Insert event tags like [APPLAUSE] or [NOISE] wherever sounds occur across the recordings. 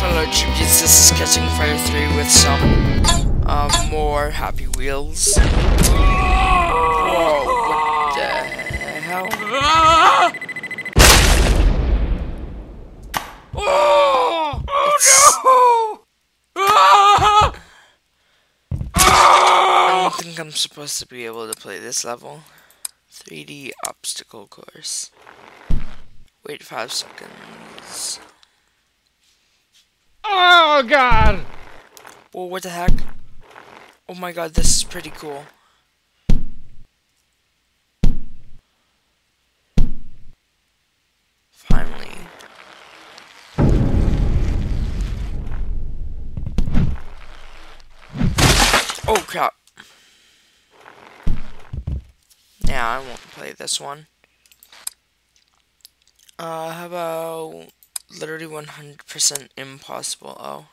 fellow tributes, this is Catching Fire 3 with some uh, more Happy Wheels. Whoa, what the hell? Oh, It's- I don't think I'm supposed to be able to play this level. 3D obstacle course. Wait five seconds. Oh God! Whoa, what the heck? Oh my god, this is pretty cool. Finally. Oh crap. Yeah, I won't play this one. Uh, how about literally 100% impossible? Oh.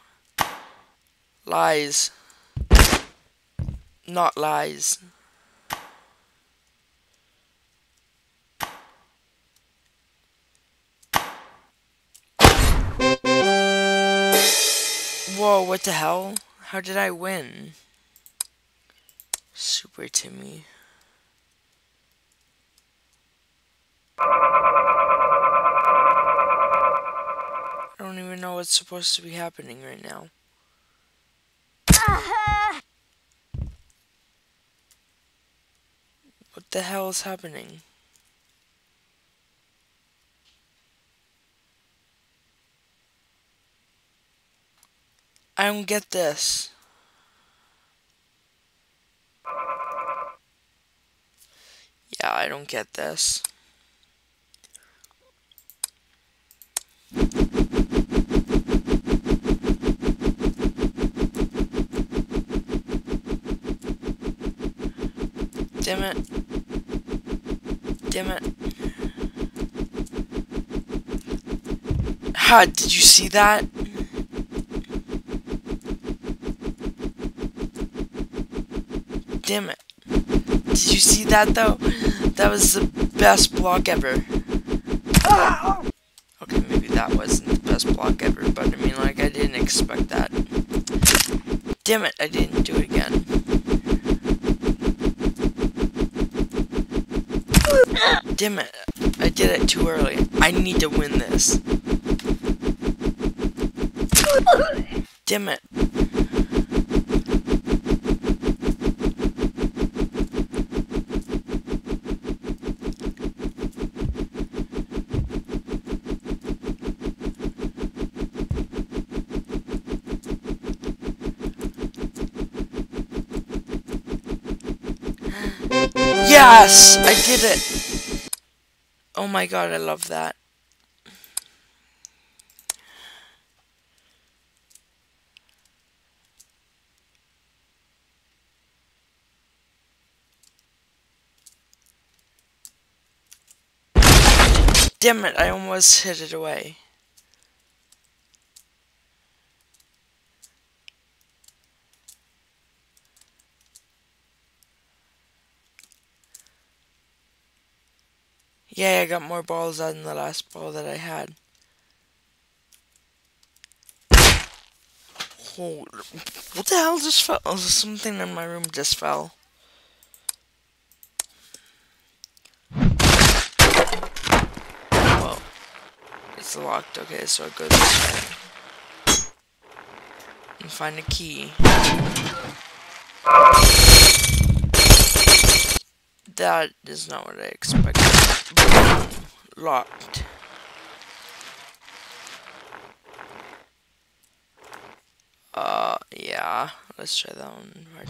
Lies. Not lies. Whoa, what the hell? How did I win? Super Timmy. Don't even know what's supposed to be happening right now. What the hell is happening? I don't get this. Yeah, I don't get this. Damn it. Damn it. Ha, did you see that? Damn it. Did you see that though? That was the best block ever. Okay, maybe that wasn't the best block ever, but I mean, like, I didn't expect that. Damn it, I didn't do it again. Damn it, I did it too early. I need to win this. [LAUGHS] Damn it. Yes! I did it! Oh my god, I love that. Damn it, I almost hit it away. Yeah, I got more balls than the last ball that I had. Oh, what the hell just fell? Oh, something in my room just fell. Whoa. It's locked. Okay, so I go this way. And find a key. That is not what I expected. Locked. Uh, yeah. Let's try that one right.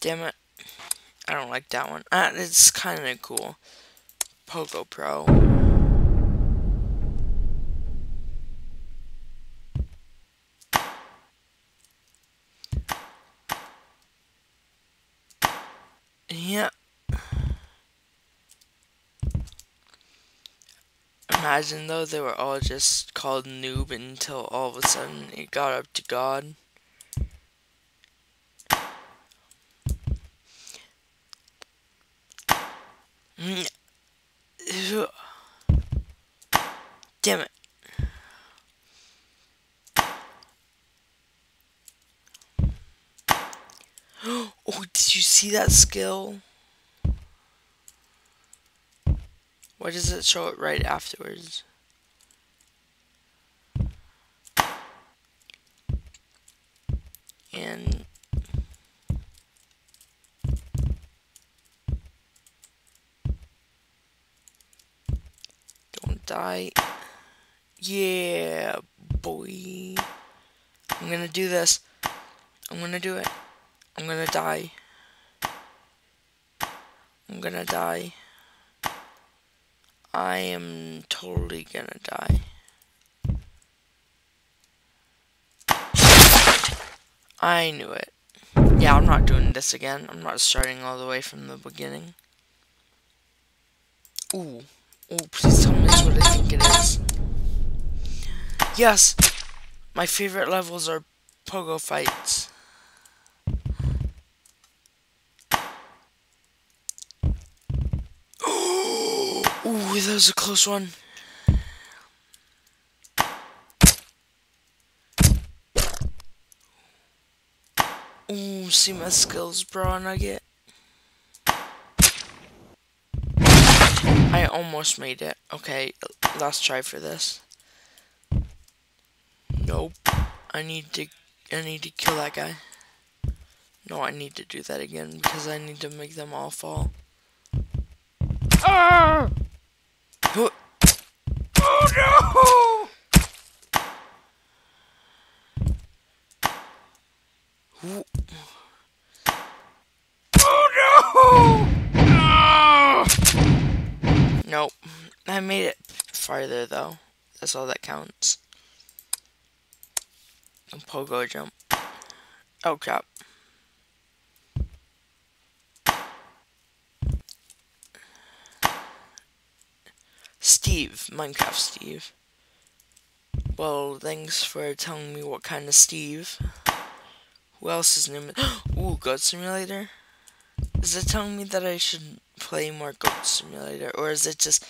Damn it, I don't like that one. Uh, it's kind of cool. Pogo Pro. imagine though they were all just called noob until all of a sudden it got up to God? Mm. Damn it. [GASPS] Oh, did you see that skill? Why does it show it right afterwards? And don't die. Yeah, boy. I'm gonna do this. I'm gonna do it. I'm gonna die. I'm gonna die. I am totally gonna die. I knew it. Yeah, I'm not doing this again. I'm not starting all the way from the beginning. Ooh. Ooh, please tell me what I think it is. Yes! My favorite levels are pogo fights. Ooh, that was a close one. Ooh, see my skills, bro, Nugget. I almost made it. Okay, last try for this. Nope. I need to I need to kill that guy. No, I need to do that again because I need to make them all fall. Ah! Oh, Nope. I made it farther though. That's all that counts. Pogo jump. Oh crap. Steve, Minecraft Steve. Well, thanks for telling me what kind of Steve. Who else is name? [GASPS] Ooh, Goat Simulator. Is it telling me that I should play more Goat Simulator, or is it just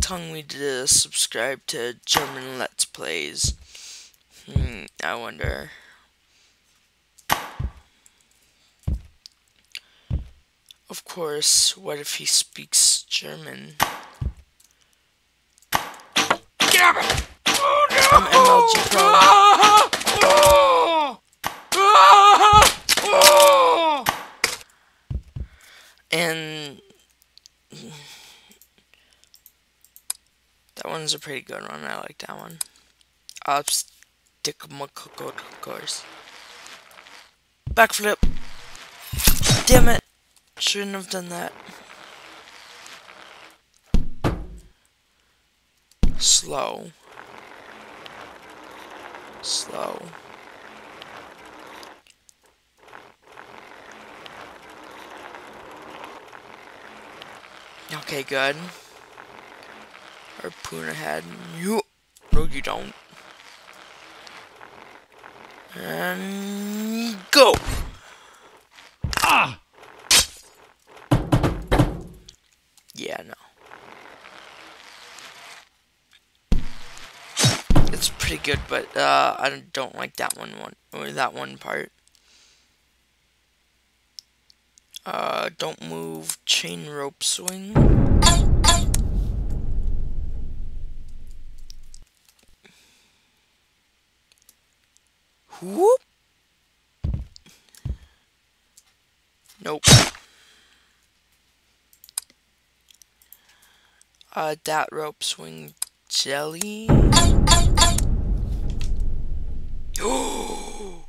telling me to subscribe to German Let's Plays? Hmm, I wonder. Of course, what if he speaks German? Damn it! Pro. And that one's a pretty good one. I like that one. Obstacle, course. Backflip. Damn it. Shouldn't have done that. Slow. Slow. Okay, good. Harpoon ahead. You. No, you don't. And go. It's pretty good, but uh, I don't- don't like that one, one or that one part. Uh, don't move chain rope swing. Whoop. Nope. Uh, that rope swing jelly no!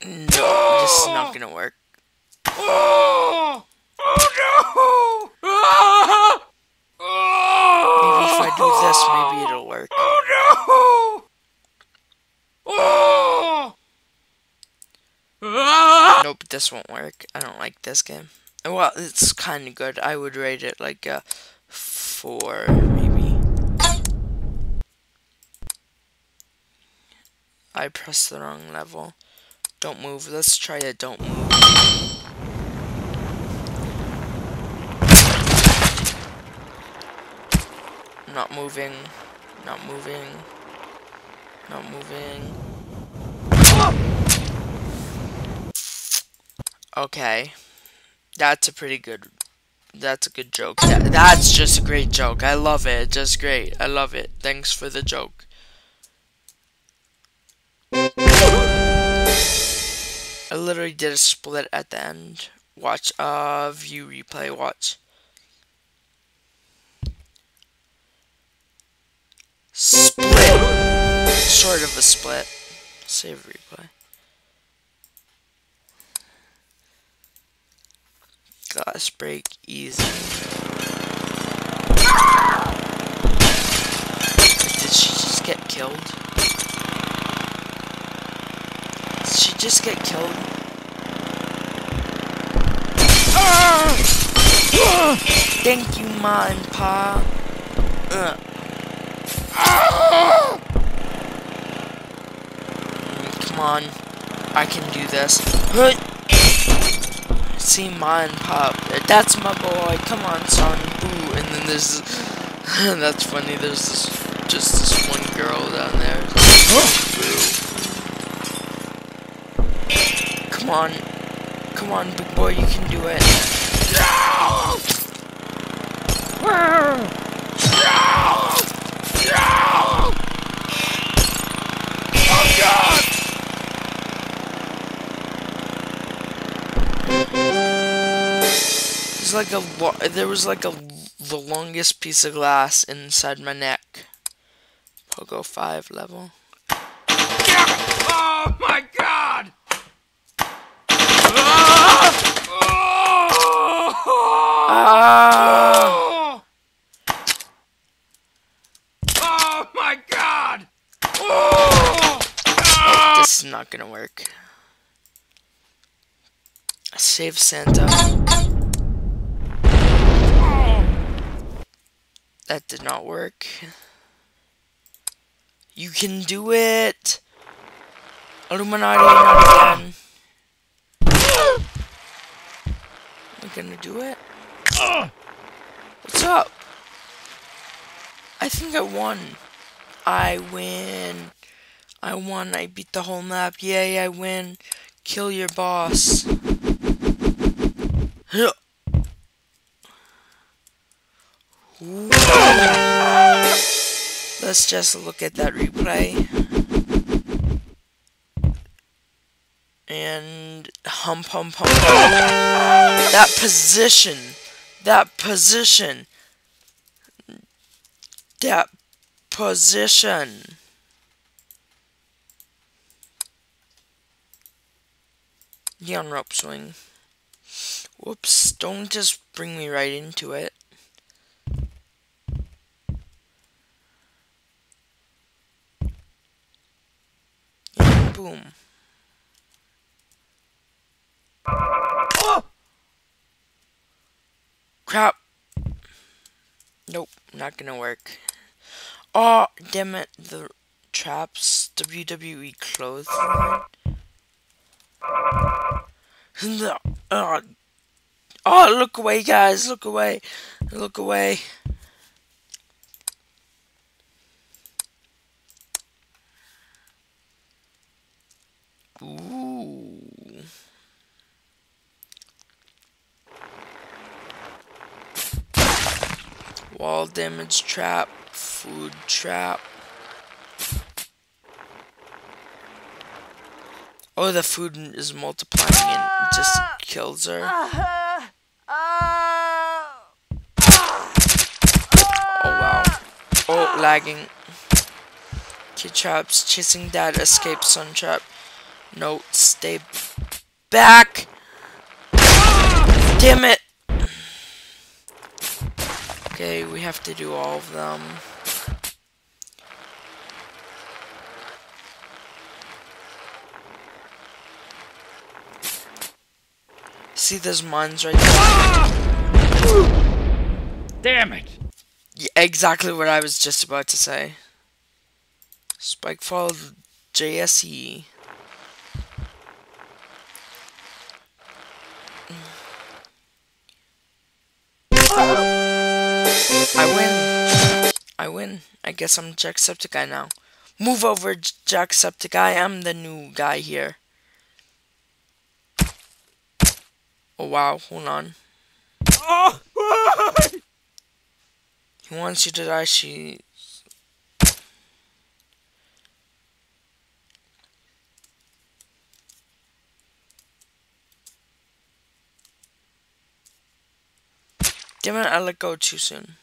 This is not gonna work. Oh, oh no! Maybe if I do this, maybe it'll work. Oh no! Oh. Nope, this won't work. I don't like this game. Well, it's kind of good. I would rate it like a 4, I pressed the wrong level. Don't move. Let's try it. Don't move. not moving. Not moving. Not moving. Okay. That's a pretty good that's a good joke. That, that's just a great joke. I love it. Just great. I love it. Thanks for the joke. I literally did a split at the end. Watch, uh, view replay, watch. Split! Sort of a split. Save replay. Glass break, easy. Did she just get killed? Did she just get killed? Thank you, Ma and Pa. Uh. Come on. I can do this. See Ma and Pop. That's my boy. Come on, son. Boo. And then there's... [LAUGHS] that's funny. There's this, just this one girl down there. Boo. Come on. Come on, big boy. You can do it. No! No! No! Oh, God! There's like a there was like a the longest piece of glass inside my neck. Pogo five level. Oh my god! Ah! Oh my god! Oh! This is not gonna work. Save Santa. That did not work. You can do it! Illuminati, not again. We're gonna do it? What's up? I think I won. I win. I won. I beat the whole map. Yay, I win. Kill your boss. Let's just look at that replay. And hump, hump, hump. That position. That position. That position. Neon rope swing. Whoops, don't just bring me right into it. Boom. Crap. Nope, not gonna work. Oh, damn it, the traps, WWE clothes oh, oh, look away, guys, look away, look away. Ooh. Wall damage trap, food trap. Oh, the food is multiplying and just kills her. Oh wow. Oh, lagging. Kid traps, chasing dad, escape sun trap. No, stay back. Damn it. Okay, we have to do all of them. See, those mines right there. Damn it! Yeah, exactly what I was just about to say. Spikefall JSE. I oh! win. I win. I guess I'm Jacksepticeye now. Move over, Jacksepticeye. I'm the new guy here. Oh, wow. Hold on. He wants you to die. She Damn it, I let go too soon.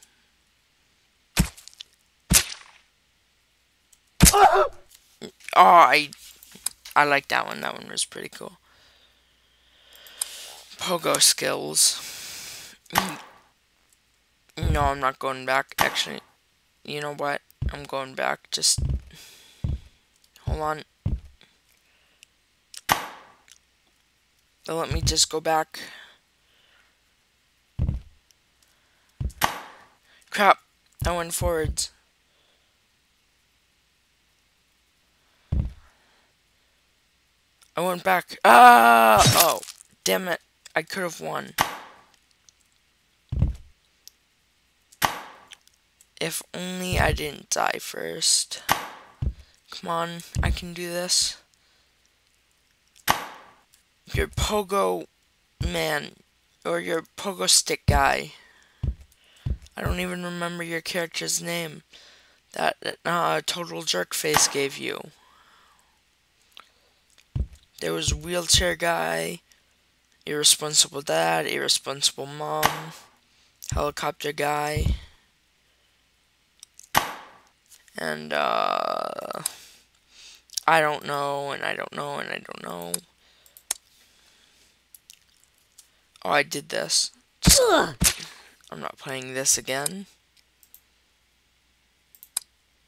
[LAUGHS] Oh, I I like that one. That one was pretty cool. Pogo skills. Mm. No, I'm not going back. Actually, you know what? I'm going back. Just hold on. let me just go back. Crap, I went forwards. I went back. Ah! Oh, damn it. I could have won. If only I didn't die first. Come on, I can do this. Your pogo man, or your pogo stick guy. I don't even remember your character's name that uh, Total Jerk Face gave you. There was Wheelchair Guy, Irresponsible Dad, Irresponsible Mom, Helicopter Guy, and uh, I don't know, and I don't know, and I don't know. Oh, I did this. I'm not playing this again.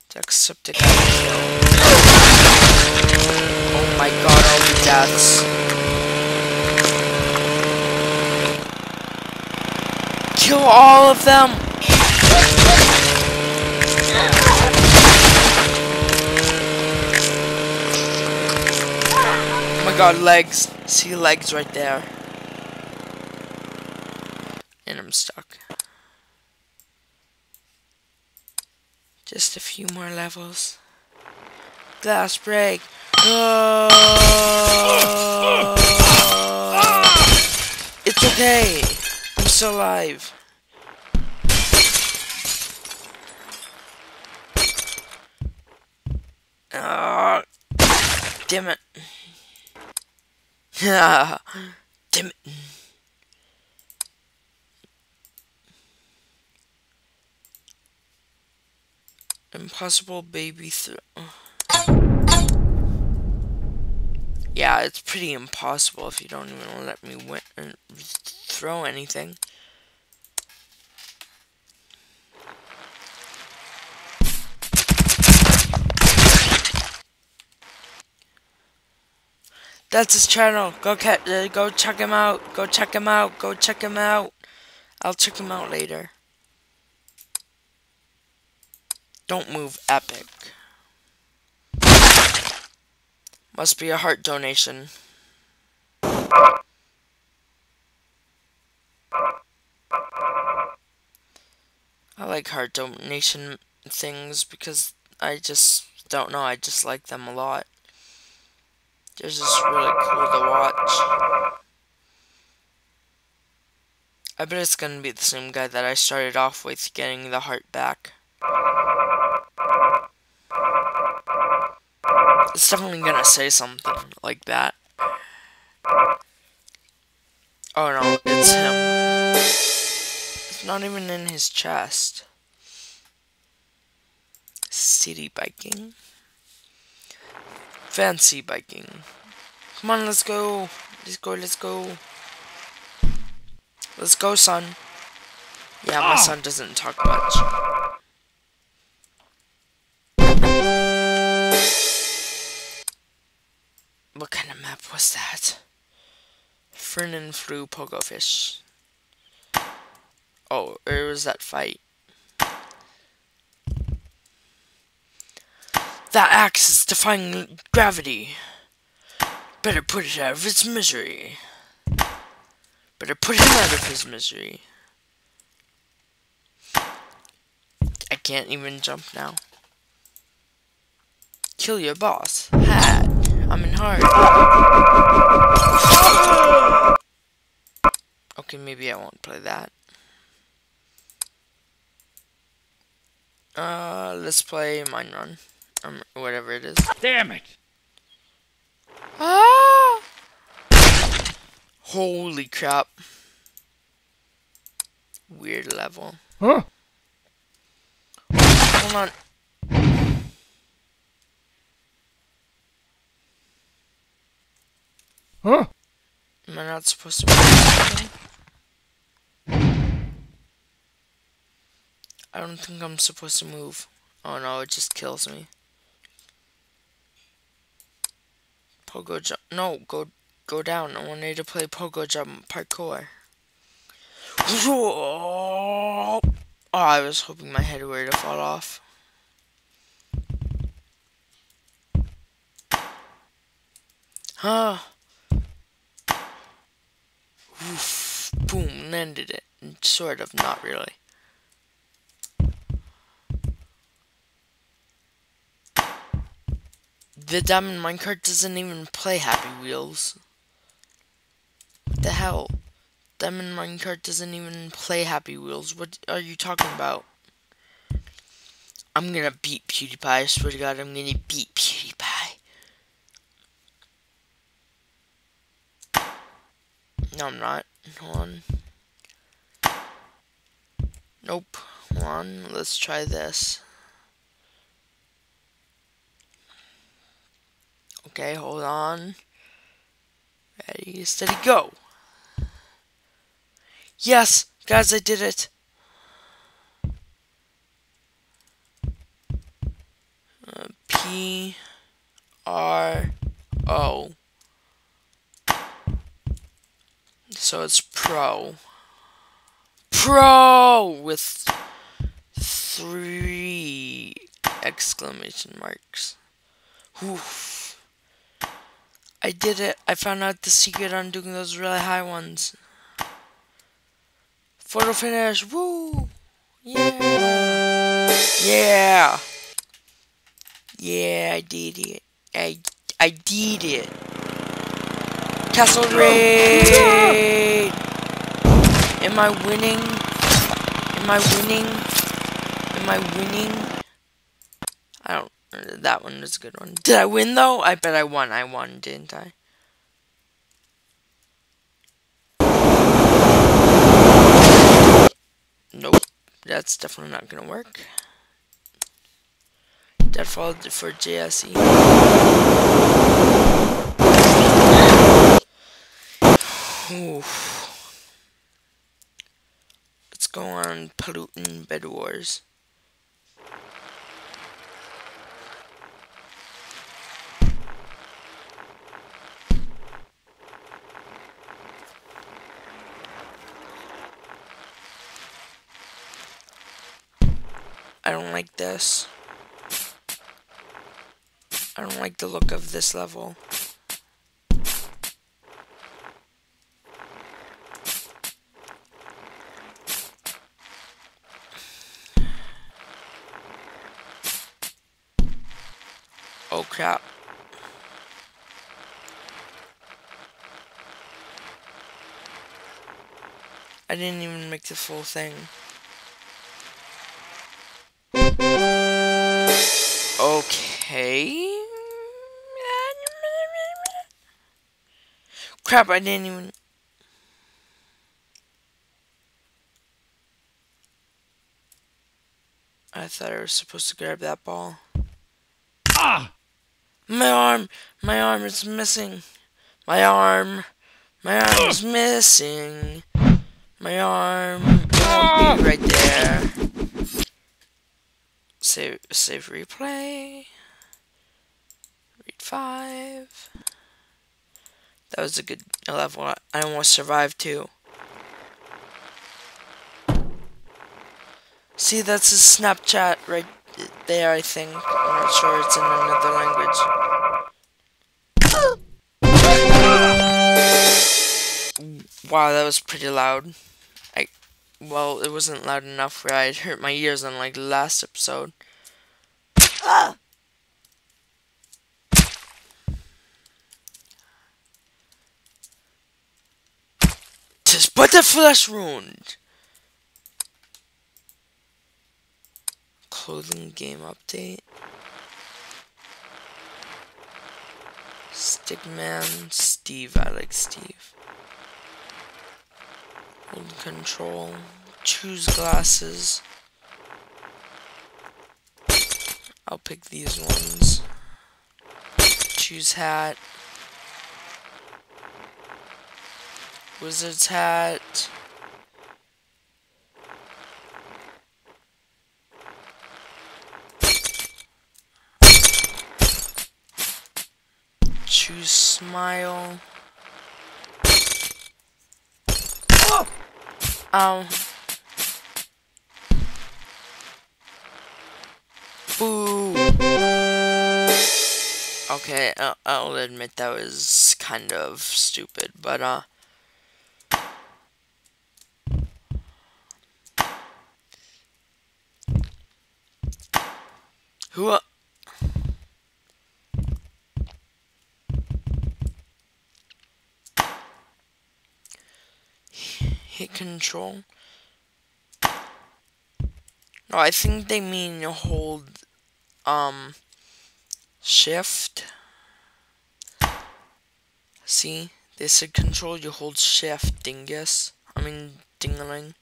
Jacksepticeye. Oh my god, all the deaths. Kill all of them! Oh my god, legs. See legs right there. And I'm stuck. Just a few more levels. Glass break. Oh! It's okay. I'm still alive. Oh, damn it. [LAUGHS] damn it. Impossible baby throw. Yeah, it's pretty impossible if you don't even let me win uh, throw anything. That's his channel. Go cat. Uh, go check him out. Go check him out. Go check him out. I'll check him out later. Don't move epic. Must be a heart donation. I like heart donation things because I just don't know, I just like them a lot. They're just really cool to watch. I bet it's gonna be the same guy that I started off with getting the heart back. It's definitely gonna say something like that. Oh no, it's him. It's not even in his chest. City biking. Fancy biking. Come on, let's go. Let's go, let's go. Let's go, son. Yeah, my ah. son doesn't talk much. Fernan flew pogo fish. Oh, it was that fight. That axe is defying gravity. Better put it out of its misery. Better put him out of his misery. I can't even jump now. Kill your boss. Hat. I'm in hard. [LAUGHS] Okay, maybe I won't play that. Uh, let's play Mine Run. Um, whatever it is. Damn it! Ah! Holy crap. Weird level. Huh? Hold on. Huh? Am I not supposed to move anything? I don't think I'm supposed to move. Oh no, it just kills me. Pogo jump. No, go go down. I wanted to play pogo jump parkour. [LAUGHS] Oh, I was hoping my head were to fall off. Huh. Oof, boom, landed it. Sort of, not really. The Diamond Minecart doesn't even play Happy Wheels. What the hell? Diamond Minecart doesn't even play Happy Wheels. What are you talking about? I'm gonna beat PewDiePie. I swear to God, I'm gonna beat PewDiePie. No, I'm not. Hold on. Nope. Hold on. Let's try this. Okay, hold on. Ready, steady, go. Yes, guys, I did it. Uh, P R O. So it's pro. Pro with three exclamation marks. Oof. I did it. I found out the secret on doing those really high ones. Photo finish. Woo! Yeah. Yeah. Yeah, I did it. I I did it. Castle raid. Am I winning? Am I winning? Am I winning? I don't. That one was a good one. Did I win though? I bet I won. I won, didn't I? Nope. That's definitely not gonna work. Deadfall for JSE. Oof. Let's go on polluting bed wars. I don't like this. I don't like the look of this level. Oh crap. I didn't even make the full thing. Crap, I didn't even... I thought I was supposed to grab that ball. Ah! My arm! My arm is missing. My arm! My arm is missing. My arm won't be right there. Save, save replay. Read five. That was a good level. I almost survived too. See, that's his Snapchat right there, I think. I'm not sure it's in another language. Wow, that was pretty loud. I, well, it wasn't loud enough where I'd hurt my ears on like last episode. Ah! Jesus, but the flesh wound. Clothing game update. Stickman, Steve. I like Steve. Hold control. Choose glasses. I'll pick these ones. Choose hat. Wizard's hat. Choose smile. Oh! Um. Boo. Okay, I'll, I'll admit that was kind of stupid, but uh. Who? Uh, hit control. No, I think they mean you hold um shift. See? They said control you hold shift, dingus. I mean dingling.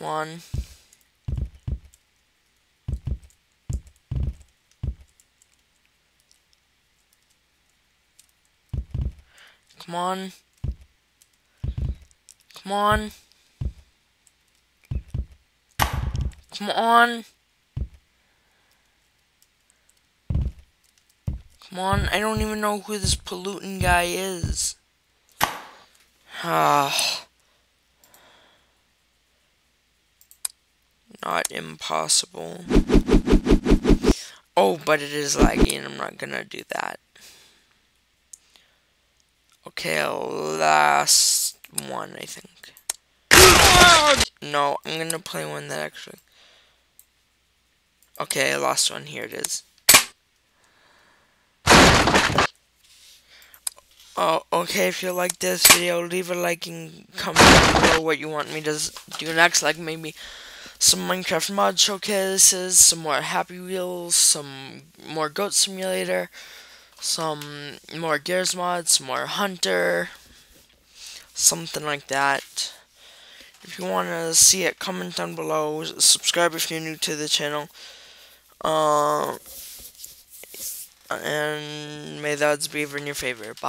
Come on. Come on. Come on. Come on. Come on, I don't even know who this polluting guy is. Ah. Not impossible. Oh, but it is laggy and I'm not gonna do that. Okay, last one, I think. No, I'm gonna play one that actually... Okay, last one, here it is. Oh, okay, if you like this video, leave a like and comment below what you want me to do next, like maybe some Minecraft mod showcases, some more Happy Wheels, some more Goat Simulator, some more Gears mods, some more Hunter, something like that. If you want to see it, comment down below. Subscribe if you're new to the channel. Uh, and may the odds be ever in your favor. Bye.